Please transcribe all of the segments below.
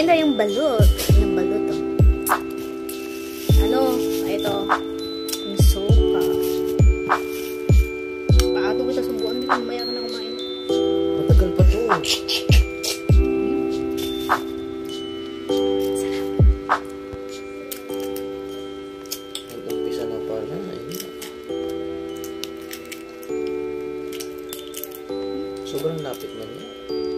Kain na yung balut. Kain yung balut, oh. Ano? Ito. Yung sopa. Paato ko siya sa buwan. Mamaya ko na kumain. Matagal pa to. Eh. Sobrang lapit na niya.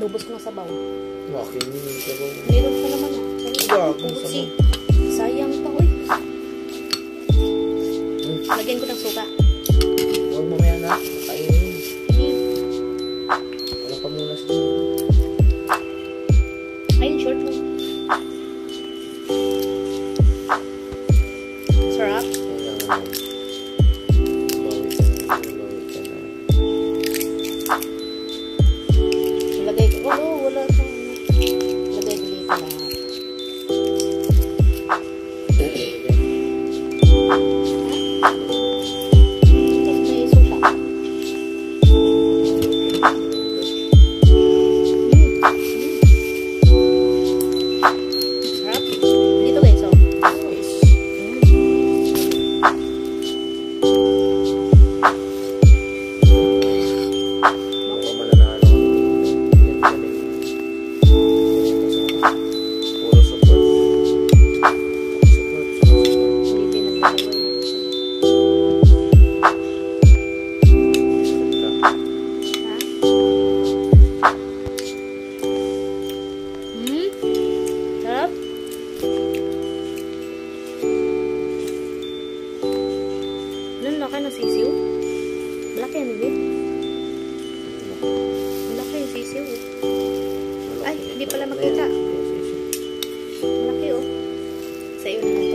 Lubos ko na sabaw. Akin yun yung sabaw. Meron pa naman ah. Gago sa sabaw. Sayang pa, oy. Hmm. Lagyan ko ng suka. Huwag mamaya na. Kainin. Wala pa muna sa hindi pala makita. Malaki oh. Sa iyo na.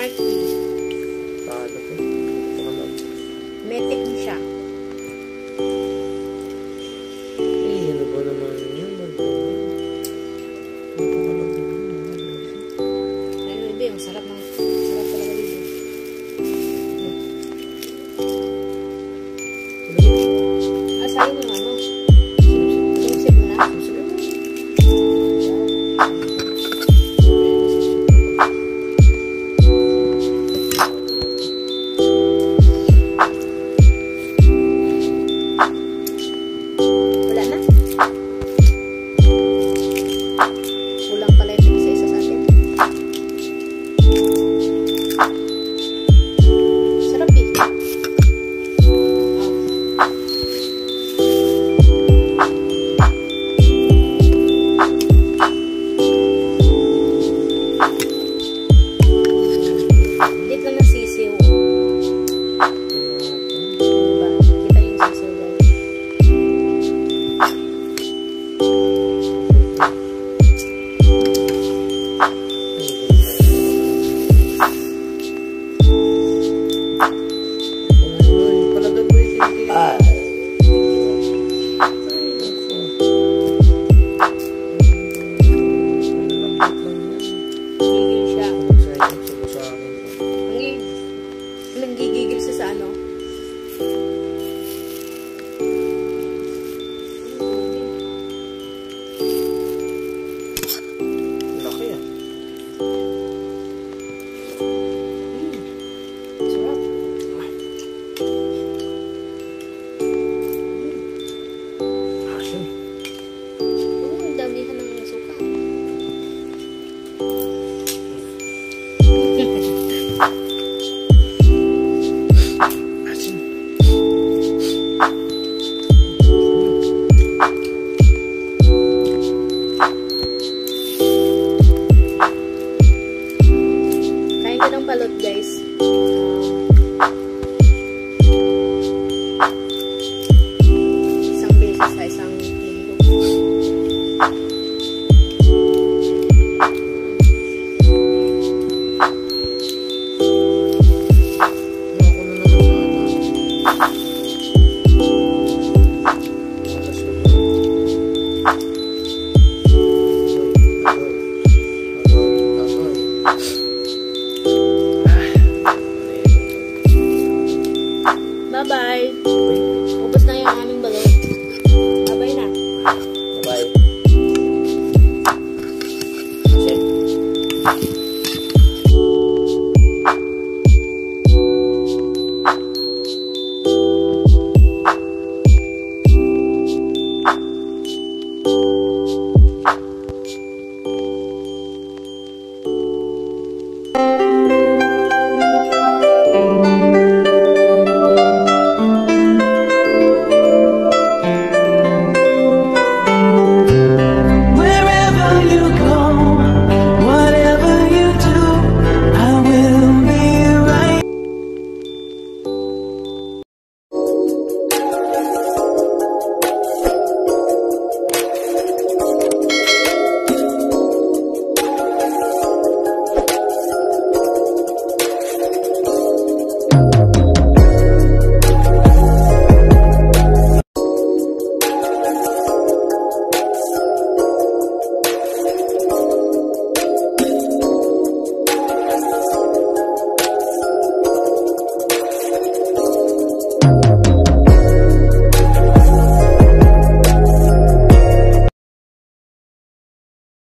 my feet. pa ng balut guys.